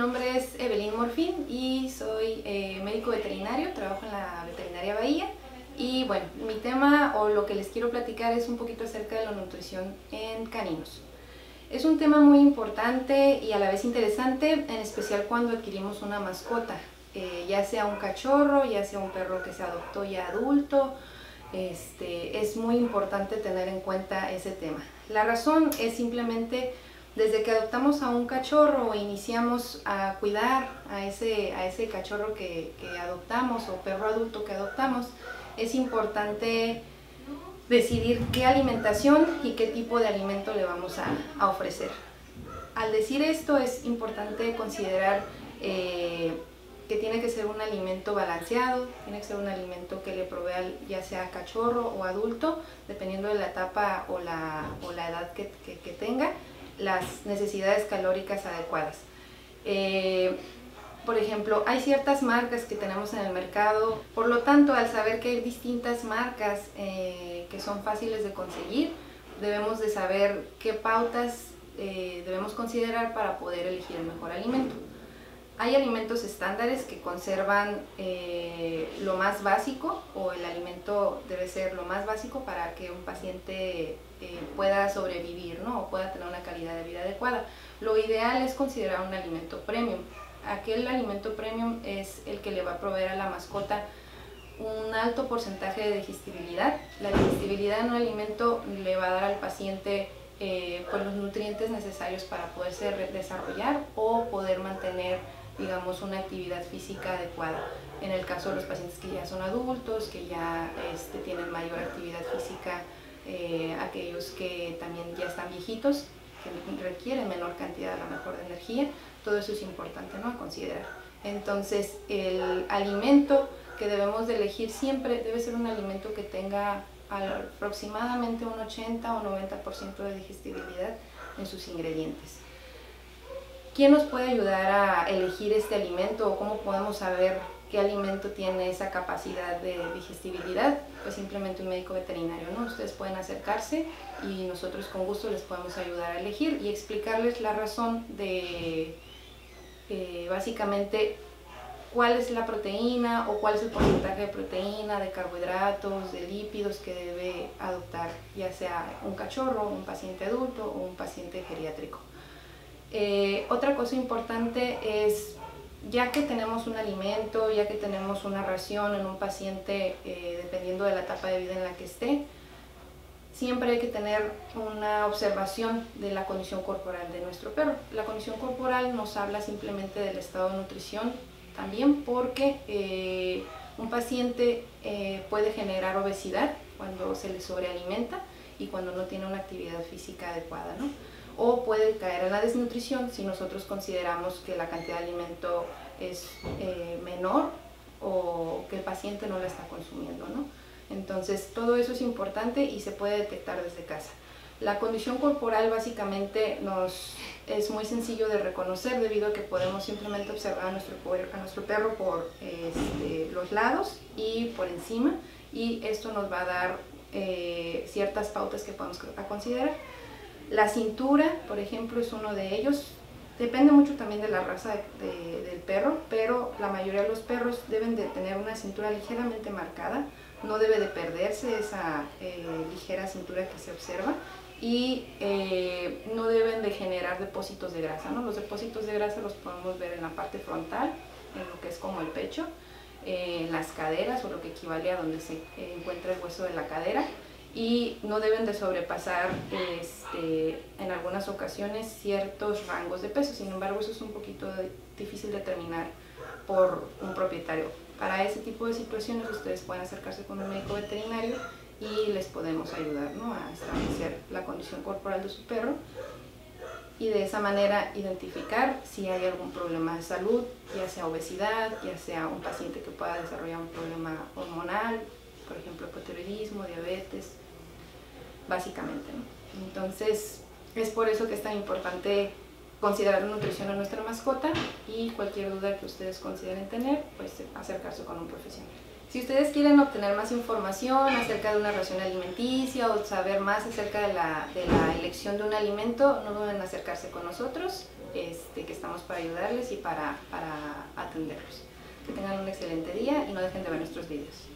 nombre es Evelyn Morfín y soy eh, médico veterinario, trabajo en la Veterinaria Bahía y bueno, mi tema o lo que les quiero platicar es un poquito acerca de la nutrición en caninos. Es un tema muy importante y a la vez interesante, en especial cuando adquirimos una mascota, eh, ya sea un cachorro, ya sea un perro que se adoptó ya adulto, este, es muy importante tener en cuenta ese tema. La razón es simplemente desde que adoptamos a un cachorro o iniciamos a cuidar a ese, a ese cachorro que, adoptamos o perro adulto que adoptamos, es importante decidir qué alimentación y qué tipo de alimento le vamos a, ofrecer. Al decir esto es importante considerar eh, que tiene que ser un alimento balanceado, tiene que ser un alimento que le provea ya sea cachorro o adulto, dependiendo de la etapa o la, o la edad que, que, tenga, las necesidades calóricas adecuadas. Eh, por ejemplo, hay ciertas marcas que tenemos en el mercado, por lo tanto, al saber que hay distintas marcas eh, que son fáciles de conseguir, debemos de saber qué pautas eh, debemos considerar para poder elegir el mejor alimento. Hay alimentos estándares que conservan eh, lo más básico o el alimento debe ser lo más básico para que un paciente eh, pueda sobrevivir ¿no? o pueda tener una calidad de vida adecuada. Lo ideal es considerar un alimento premium. Aquel alimento premium es el que le va a proveer a la mascota un alto porcentaje de digestibilidad. La digestibilidad en un alimento le va a dar al paciente eh, pues los nutrientes necesarios para poderse desarrollar o poder mantener digamos, una actividad física adecuada. En el caso de los pacientes que ya son adultos, que ya este, tienen mayor actividad física, eh, aquellos que también ya están viejitos, que requieren menor cantidad a lo mejor de energía, todo eso es importante ¿no? a considerar. Entonces, el alimento que debemos de elegir siempre debe ser un alimento que tenga aproximadamente un 80 o 90% de digestibilidad en sus ingredientes. ¿Quién nos puede ayudar a elegir este alimento o cómo podemos saber qué alimento tiene esa capacidad de digestibilidad? Pues simplemente un médico veterinario, ¿no? Ustedes pueden acercarse y nosotros con gusto les podemos ayudar a elegir y explicarles la razón de eh, básicamente cuál es la proteína o cuál es el porcentaje de proteína, de carbohidratos, de lípidos que debe adoptar, ya sea un cachorro, un paciente adulto o un paciente geriátrico. Eh, otra cosa importante es, ya que tenemos un alimento, ya que tenemos una ración en un paciente, eh, dependiendo de la etapa de vida en la que esté, siempre hay que tener una observación de la condición corporal de nuestro perro. La condición corporal nos habla simplemente del estado de nutrición, también porque eh, un paciente puede generar obesidad cuando se le sobrealimenta y cuando no tiene una actividad física adecuada. ¿no? O puede caer en la desnutrición si nosotros consideramos que la cantidad de alimento es eh, menor o que el paciente no la está consumiendo. ¿no? Entonces todo eso es importante y se puede detectar desde casa. La condición corporal básicamente nos es muy sencillo de reconocer debido a que podemos simplemente observar a nuestro, a nuestro perro por este, los lados y por encima y esto nos va a dar eh, ciertas pautas que podemos considerar. La cintura, por ejemplo, es uno de ellos. Depende mucho también de la raza del perro, pero la mayoría de los perros deben de tener una cintura ligeramente marcada, no debe de perderse esa eh, ligera cintura que se observa y eh, no deben de generar depósitos de grasa. Los depósitos de grasa los podemos ver en la parte frontal, en lo que es como el pecho, en las caderas o lo que equivale a donde se encuentra el hueso de la cadera y no deben de sobrepasar este, en algunas ocasiones ciertos rangos de peso. Sin embargo, eso es un poquito difícil de determinar por un propietario. Para ese tipo de situaciones ustedes pueden acercarse con un médico veterinario y les podemos ayudar a establecer la condición corporal de su perro y de esa manera identificar si hay algún problema de salud, ya sea obesidad, ya sea un paciente que pueda desarrollar un problema hormonal, por ejemplo, hipotiroidismo, diabetes, básicamente. Entonces, es por eso que es tan importante considerar nutrición a nuestra mascota y cualquier duda que ustedes consideren tener, pues acercarse con un profesional. Si ustedes quieren obtener más información acerca de una ración alimenticia o saber más acerca de la, de la elección de un alimento, no duden en acercarse con nosotros, este, que estamos para ayudarles y para, para atenderlos. Que tengan un excelente día y no dejen de ver nuestros videos.